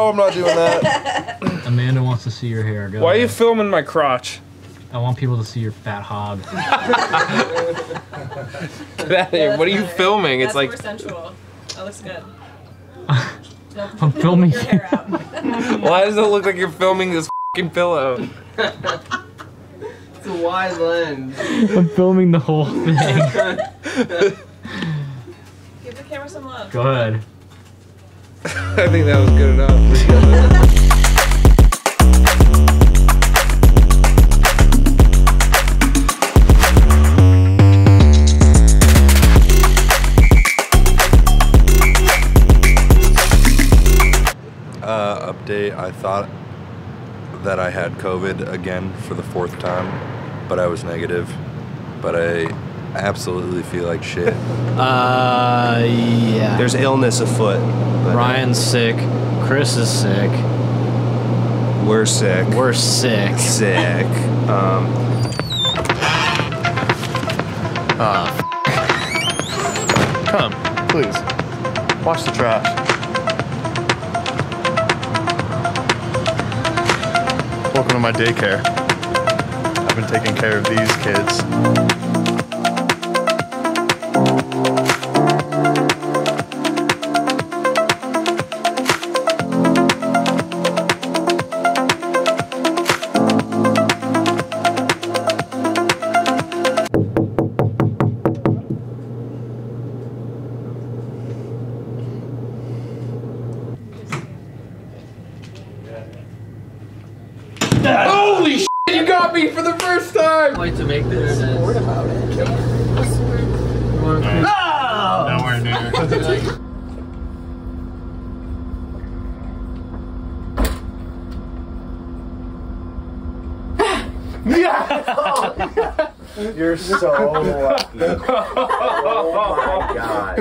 No, I'm not doing that. Amanda wants to see your hair. Go Why are you ahead. filming my crotch? I want people to see your fat hog. That- what are you filming? It's That's like more sensual. That looks good. I'm filming Your hair out. why does it look like you're filming this fucking pillow? It's a wide lens. I'm filming the whole thing. Give the camera some love. Go ahead. I think that was good enough. Uh, update. I thought that I had COVID again for the fourth time, but I was negative. But I absolutely feel like shit. Uh, yeah. There's illness afoot. but, uh, Ryan's sick. Chris is sick. We're sick. We're sick. sick. Um, Come, please. Watch the trash. Welcome to my daycare. I've been taking care of these kids. Holy shit, you got me for the first time! I'd like to make this. Nowhere near. Oh! You're so lucky. Oh my god.